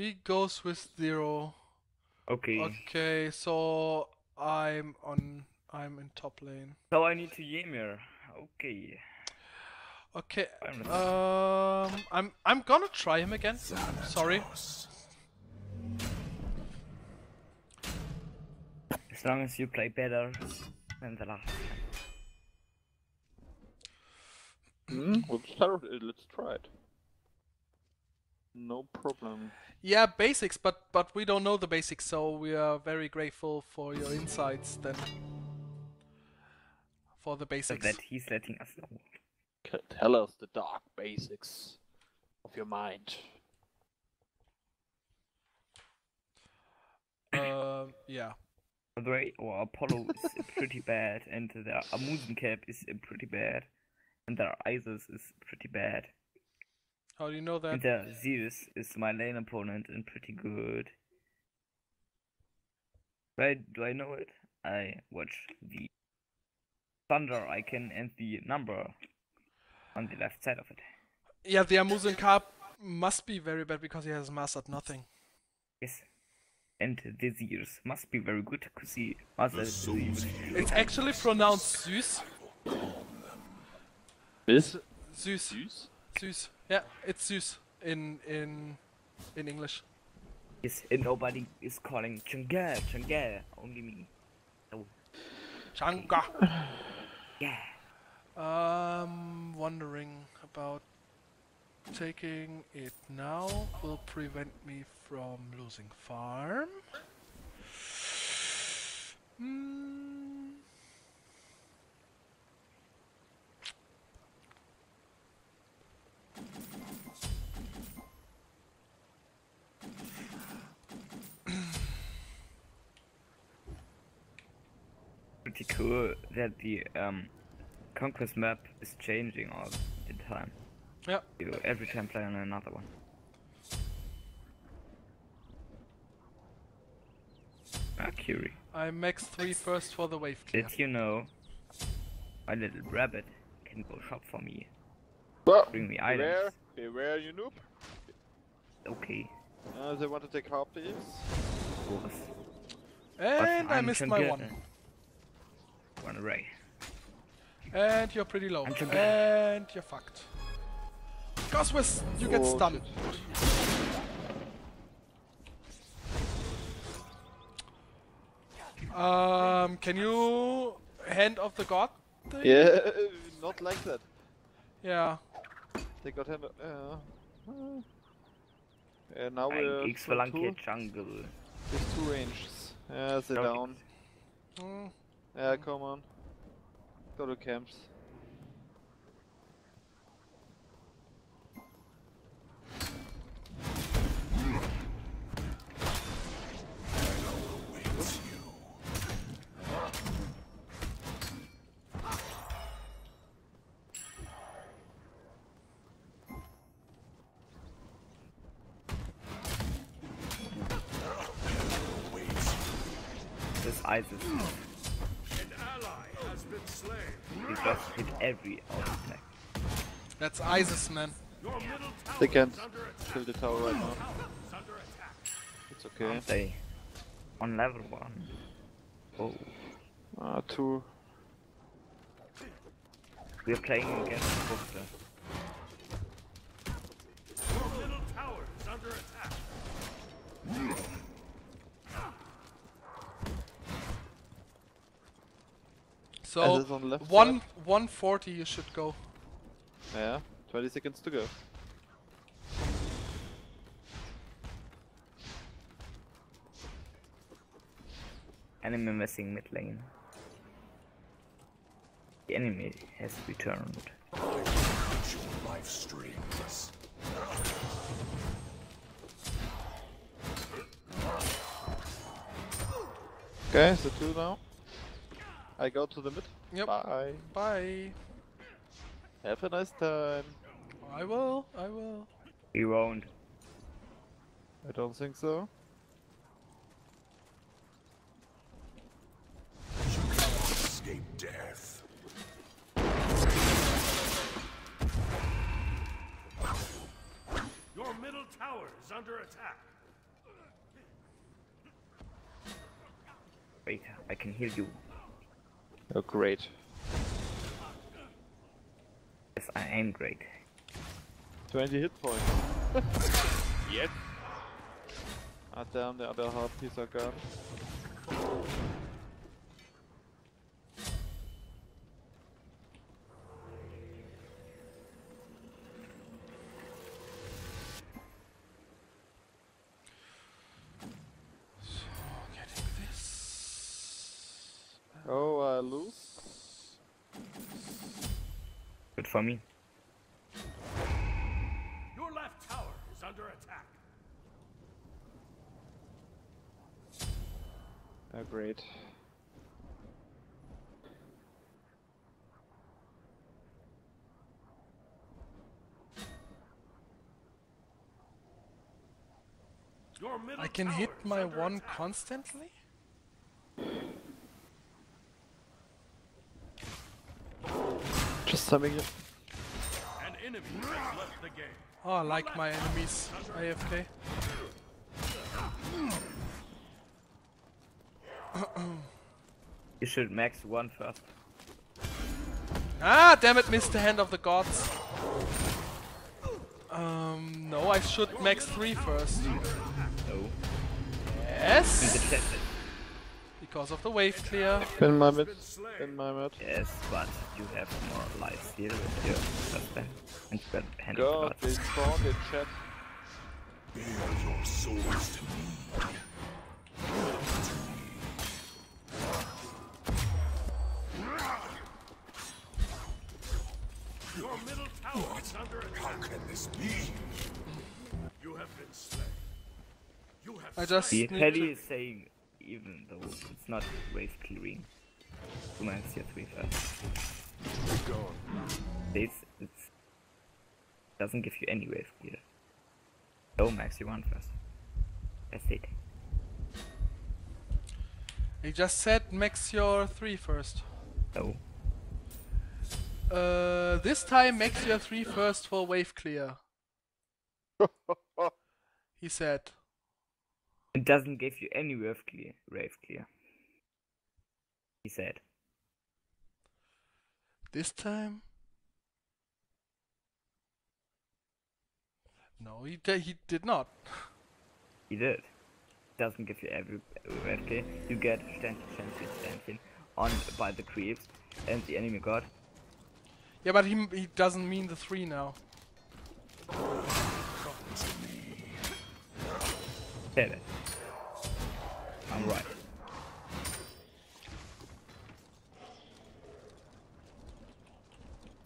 He goes with zero. Okay. Okay, so I'm on. I'm in top lane. So I need to Ymir. Okay. Okay. I'm Um, I'm I'm gonna try him again. Sorry. As long as you play better than the last. Hmm? Let's try. Let's try it. No problem. Yeah, basics, but but we don't know the basics, so we are very grateful for your insights then. For the So basics. that he's letting us know. C- Tell us the dark basics of your mind. Um, yeah. By the way, our Apollo is pretty bad, and the Amusen Cap is uh, pretty bad, and their Isis is pretty bad. How do you know that? And the Zeus is my lane opponent and pretty good. Right? Do I know it? I watch the thunder icon and the number on the left side of it. Yeah, the Amusen Carp must be very bad because he has mastered nothing. Yes. And the Zeus must be very good because he mastered Zeus. It's actually pronounced Zeus. This? Zeus. Zeus? Zeus. Yeah, it's Zeus in in in English. Yes, and nobody is calling Chunga, Chunga, only me. Oh, Changa. yeah. Um, wondering about taking it now will prevent me from losing farm. Hmm. Pretty cool that the um, conquest map is changing all the time. Yeah. You every time play on another one. Mercury. I max 3 first for the wave clear. Did you know my little rabbit can go shop for me? Well, Bring me beware, items. beware, you noob. Okay. Uh, they want to take half please. Of course. And I I'm missed my Chunga. One. Run. And you're pretty low. I'm And you're fucked. Goswis, you get stunned. Um, can you hand off the god? Thing? Yeah, not like that. Yeah. They got him. Uh, uh, now we're Xbalanque two, Jungle. with two ranges. Yeah, sit Okay. down. Mm, Yeah, mm-hmm. come on. Go to camps. This Isis. He just hit every auto attack. that's Isis, man. They can't kill the tower right now. It's okay. They on level one. Oh, Ah, two. we're playing against the Buster. So Isis on left one side. 140 you should go. Yeah, 20 seconds to go. Enemy missing mid lane. The enemy has returned. life streams. Okay, so two now. I go to the mid. Yep. Bye. Bye. Have a nice time. I will, I will. You won't. I don't think so. Escape death. Your middle tower is under attack. Wait, I can hear you. Oh, great. Yes, I am great. 20 hit points. yes! Ah damn, the other half piece are gone. Getting this. Oh, I lose. Good for me. Your left tower is under attack. Great. Your middle I can tower hit my one attack. constantly? Just summing it. An enemy has left the game. Oh, I like my enemies AFK. You should max one first. Ah, damn it, missed the hand of the gods. Um, no, I should max three first. No. Yes! Because of the wave clear. In my mid. In my mid. Yes, but you have more lives here with your husband. And you got hand of God, God. they spawned in chat. Bear your souls to me. Middle tower is under attack. How can this be? You have been slain. You have I just The need Paddy is saying, even though it's not wave clearing, you max your 3 first. This it's doesn't give you any wave clear. Oh max your 1 first. That's it. He just said max your 3 first. No. Uh, this time max your 3 first for wave clear. He said. It doesn't give you any wave clear. Wave clear. He said. This time? No, he, di- he did not. He did. Doesn't give you every wave clear. You get Stanton, Stanton, Stanton on by the creeps and the enemy god. Yeah, but he, he doesn't mean the 3 now. Said it. I'm right.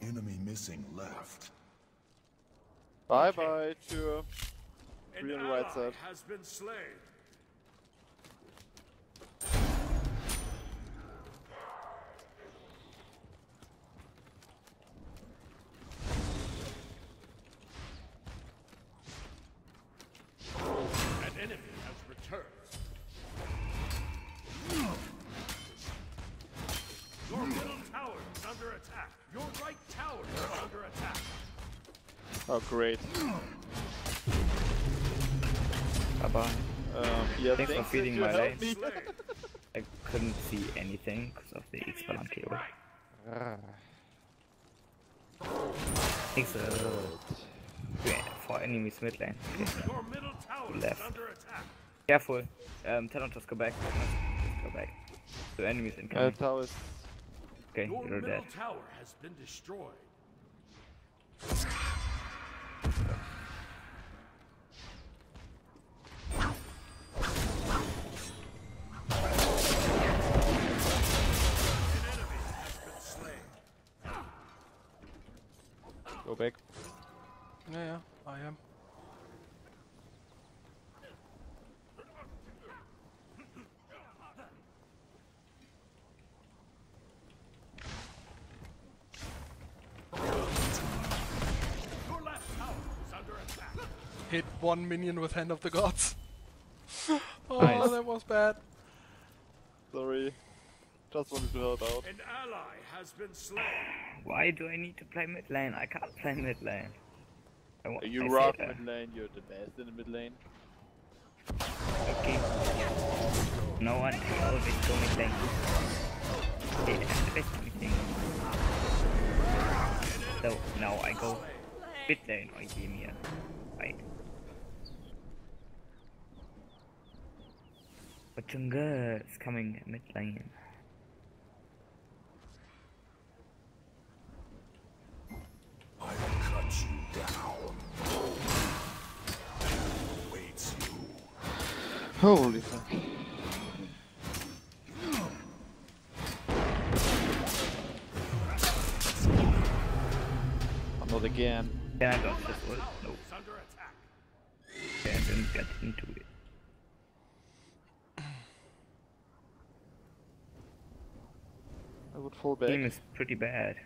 Enemy missing left. Bye bye to An Three on the right side. has been slain. Oh, great. Bye bye. Um, yeah, Thanks for feeding my helped legs. I couldn't see anything because of the Xbalanque. Thanks uh, yeah, for enemies mid lane. Your middle tower Left. under attack. Careful. Um, tell them just go back. Just go back. The enemies Uh, incoming. tower is Okay, Your you're middle dead. tower has been destroyed. Go back. Yeah, yeah, I am. Your left tower is under attack. Hit one minion with Hand of the Gods. oh, Nice. that was bad. Sorry. Just wanted to help out. An ally has been slain. Why do I need to play mid lane? I can't play mid lane. I wa- I You said, rock mid lane, you're the best in the mid lane. Okay. No one can always go mid lane. Okay, that's the best thing. So now I go mid lane or Ymir. Right. But Chunga is coming mid lane. I will cut you down. Waits you. Holy fuck. I'm not again. Can I dodge this one? No. It's under attack. Okay, I didn't get into it. I would fall back. Team is pretty bad.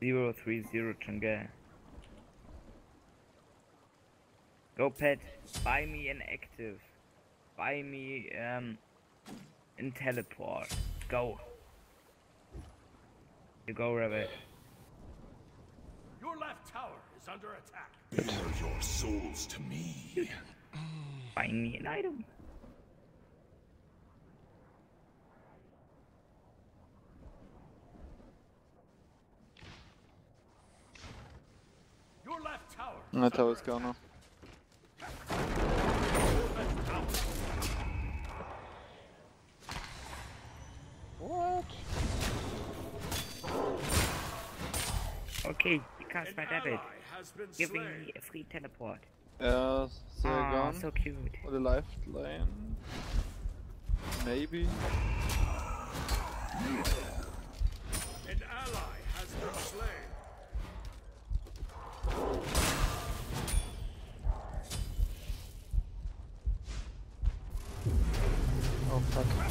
Zero three zero Chunga. Go pet, buy me an active. Buy me um in teleport. Go. You go rabbit. Your left tower is under attack. Bear your souls to me. Buy me an item. Your left tower. is That's how under it's going now. What? Okay, you cast An my ally rabbit. has Giving me a free teleport. Yeah, they're Ah, gone. so cute. On the left lane. Maybe. An ally has been slain. Oh fuck. Wait,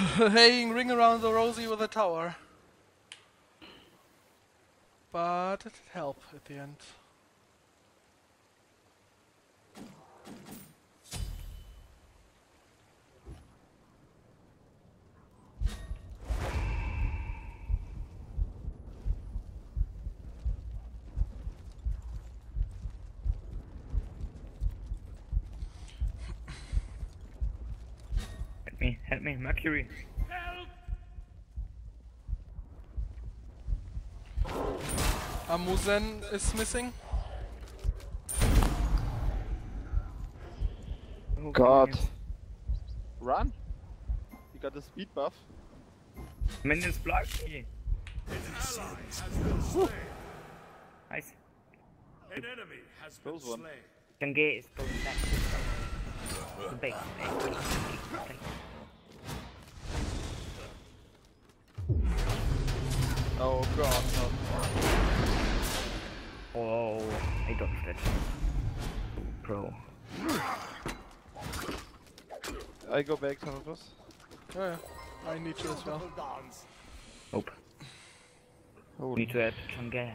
playing ring around the rosy with a tower. But it helped at the end. Help me, help me, Mercury. Help! Amuzen is missing. Oh, God. Run! You got the speed buff. Minions block me. An ally has been slain. Nice. An enemy has been Close one. slain. Chang'e is going back. The base. Okay. Oh god, no. Oh, I dodged that. Pro. I go back, Thanatos. Oh, yeah. I need you as well. Nope. Holy Need to add Chang'e.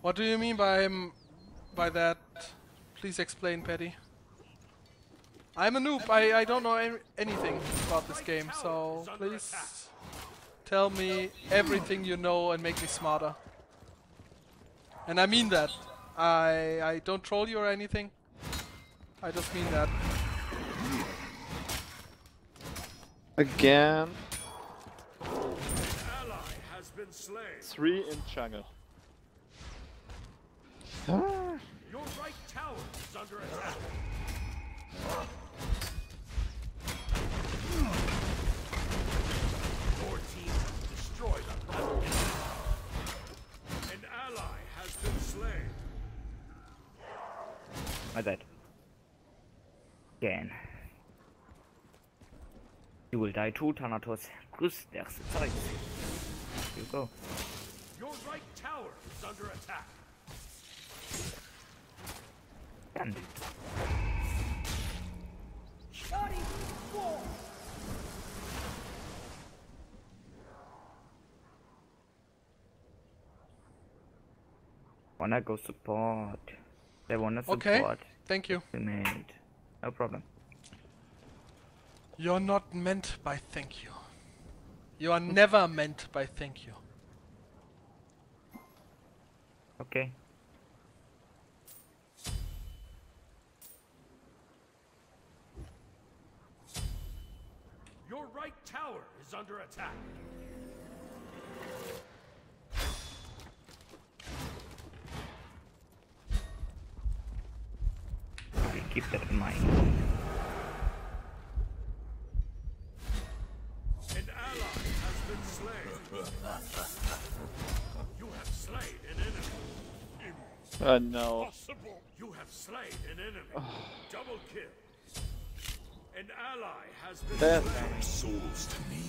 What do you mean by by that? Please explain, Patty. I'm a noob. I, I don't know any, anything about this game, so please tell me everything you know and make me smarter. And I mean that. I I don't troll you or anything. I just mean that. Again, Ally has been slain. three in jungle. Ah, Your right tower is under attack. Your team has destroyed a battle. An ally has been slain. My bad. Again. You will die too, Thanatos. Grüß der erste Zeit. Here you go. Your right tower is under attack. Dann. Wanna go support. They wanna Okay. support. Thank you. Teammate. No problem. You're not meant by thank you. You are never meant by thank you. Okay. Your right tower is under attack. Keep that in mind. An ally has been slain. You have slain an enemy. Oh no. Impossible. You have slain an enemy. Double kill. An ally has been Death. slain. Souls to me.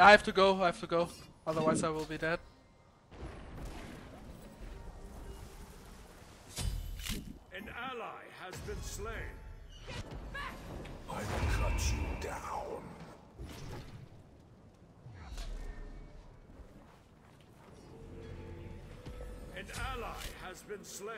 I have to go, I have to go. Otherwise I will be dead. An ally has been slain. I will cut you down. An ally has been slain.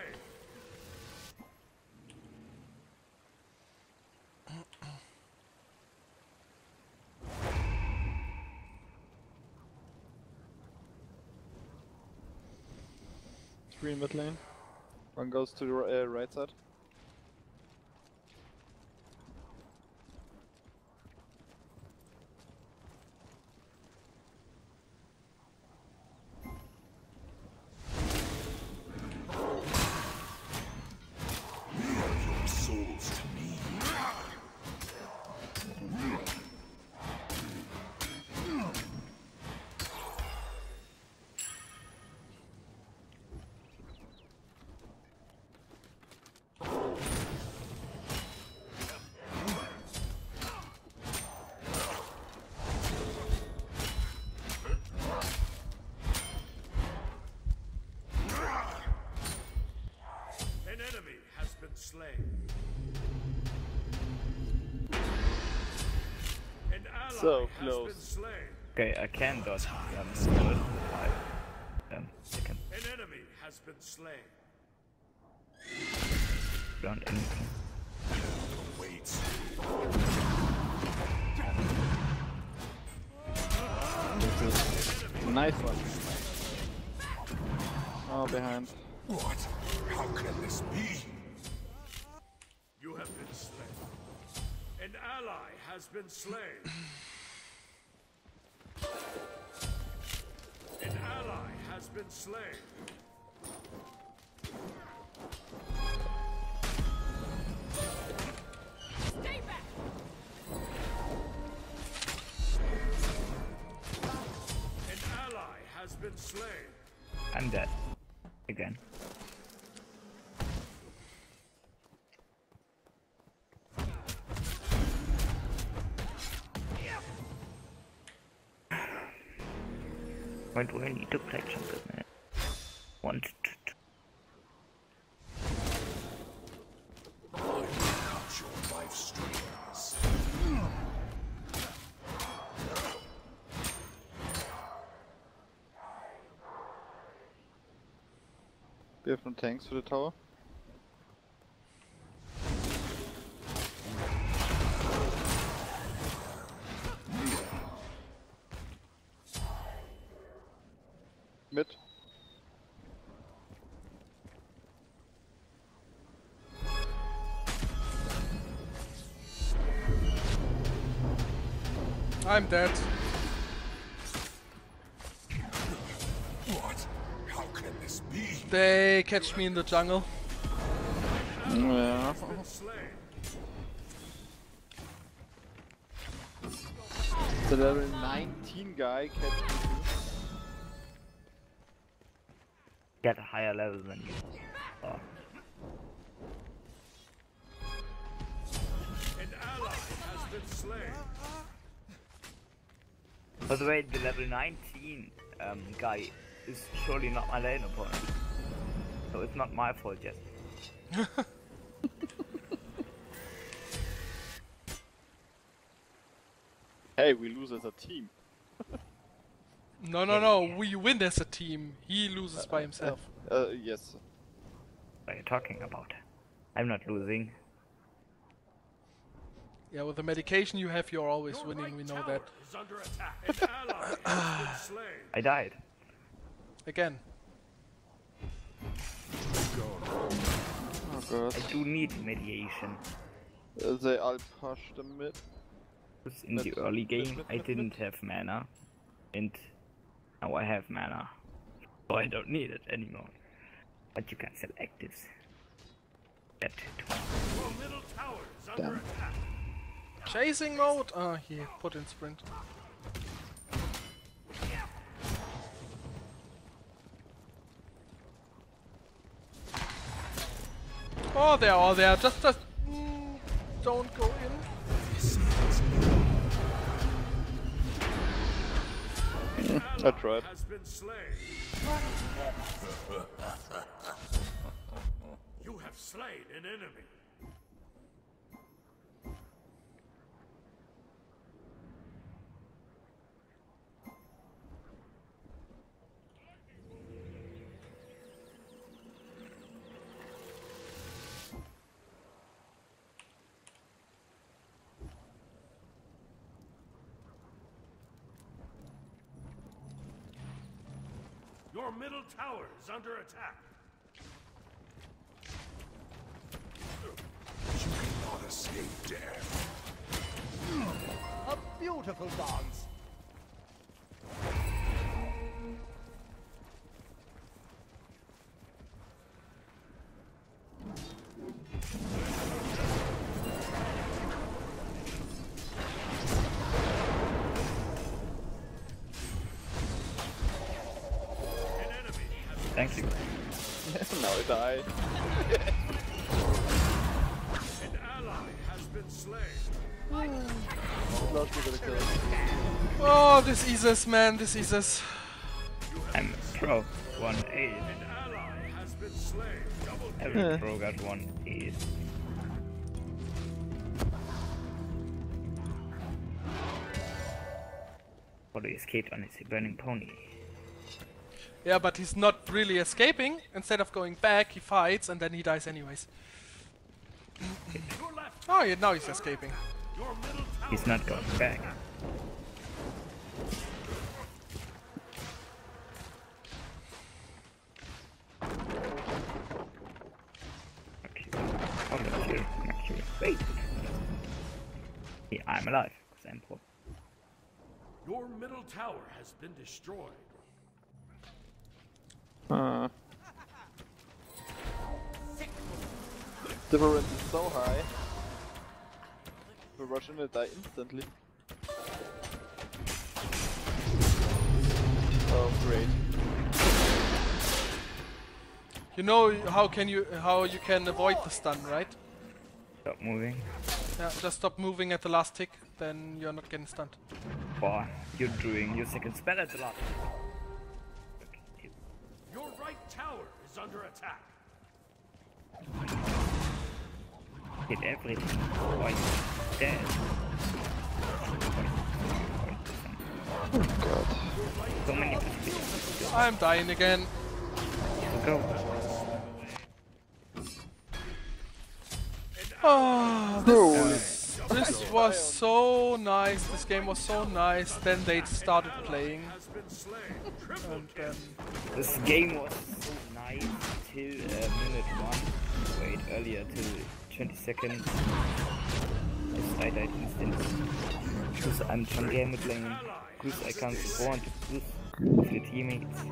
Mid lane. One goes to the uh, right side. So close. Okay, I can dodge. Um, five. Um, second. An enemy has been slain. Don't anything. Wait. Nice one. Oh, behind. What? How can this be? You have been slain. An ally has been slain. been slain. Stay back! An ally has been slain. I'm dead. Again. I need to will cut your life strings. Different tanks for the tower. I'm dead. What? How can this be? They catch me in the jungle. Yeah. Been slain. The level 19 guy catch me. Get a higher level than you. Oh. have been slain. By the way, the level 19 um, guy is surely not my lane opponent. So it's not my fault yet. Hey, we lose as a team. No, no, no. We win as a team. He loses by himself. Uh, yes. What are you talking about? I'm not losing. Yeah, with the medication you have, you're always Your winning. right We know tower that. is under attack. An ally has been slain. I died. Again. Oh god. I do need mediation. Uh, they all pushed the mid. Because in the early game mid, I didn't have mana. And now I have mana. So I don't need it anymore. But you can select this. That too. Your middle tower is under Damn. Attack. Chasing mode. Ah, he put in sprint. Oh, they're all there. Just, just mm, don't go in. I tried. Has been slain. You have slain an enemy. Your middle tower is under attack. You cannot escape death. A beautiful dance. Die. an ally has been slain. Not give it a kill. Oh, this Isis, man. This Isis. I'm pro. 1 ace. An ally has been slain. Every pro got 1 ace. Or he escaped on his burning pony. Yeah, but he's not really escaping. Instead of going back, he fights and then he dies anyways. Oh, yeah, now he's escaping. Your middle tower. He's not going back. Wait. Yeah, I'm alive. Because I'm pro. Your middle tower has been destroyed. Uh. Difference is so high. The Russian will die instantly. Oh great. You know how can you how you can avoid the stun, right? Stop moving. Yeah, just stop moving at the last tick, then you're not getting stunned. Boah, you're doing your second spell at the last. Your under attack. Hit everything. Why you dead? Oh, God. So many possibilities. I'm dying again. Go. Ah, oh, Holy this was so nice. This game was so nice. Then they started playing, Has been slain. Triple and then This game was so nice till uh, minute one. Wait, earlier till 20 seconds. I died instantly. Because I'm John Gamut lane. Because I can't support. Because of your teammates.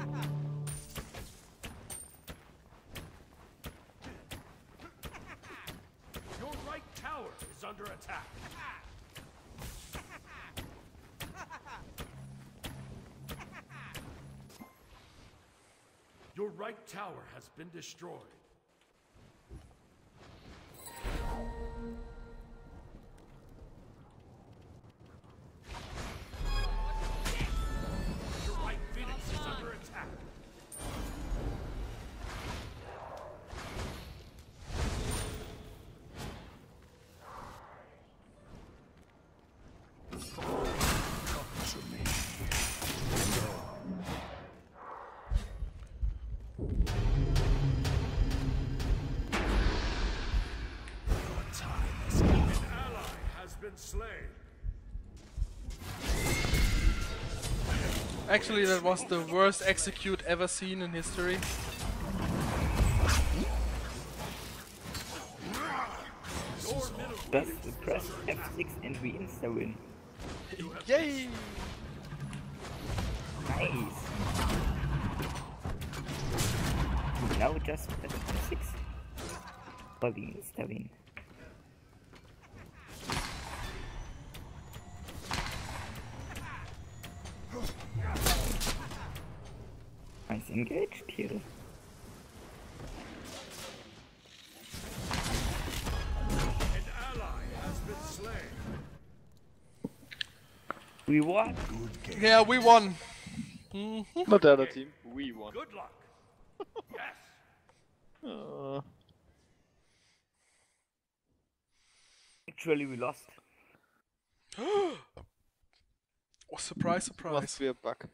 Your right tower is under attack. Your right tower has been destroyed. Actually, that was the worst execute ever seen in history. Just press F6 and we insta win. Yay! Nice. Now just press F6. For the insta win. Engaged kill. An ally has been slain. We won. Yeah, we won. Not the other team. We won. Good luck. yes. Uh, Actually, we lost. Oh, surprise, surprise. must be a bug.